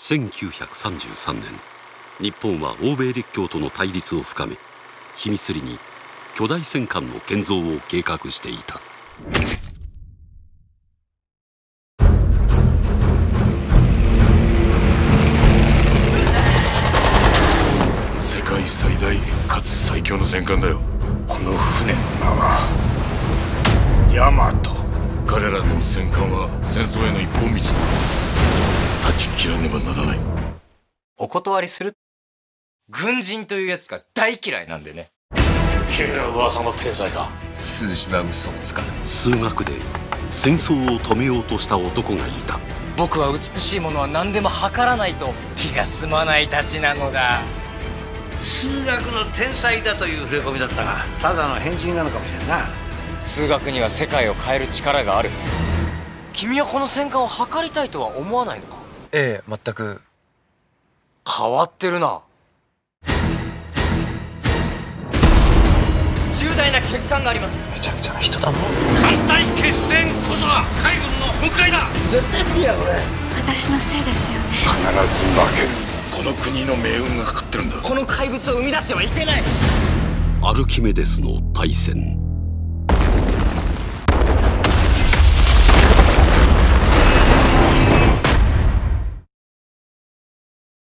1933年日本は欧米列強との対立を深め秘密裏に巨大戦艦の建造を計画していた。世界最大かつ最強の戦艦だよ。この船の名はヤマト。彼らの戦艦は戦争への一本道断ち切らねばならない。お断りする。軍人というやつが大嫌いなんでね。君が噂の天才か。数字は嘘をつかない。数学で戦争を止めようとした男がいた。僕は美しいものは何でも測らないと気が済まないたちなのだ。数学の天才だという触れ込みだったがただの変人なのかもしれんな。数学には世界を変える力がある。君はこの戦艦を測りたいとは思わないのか？ええ全く。変わってるな。重大な欠陥があります。めちゃくちゃな人だもん艦隊決戦こそが海軍の本会だ。私のせいですよね。必ず負ける。この国の命運がかかってるんだ。この怪物を生み出してはいけない。アルキメデスの大戦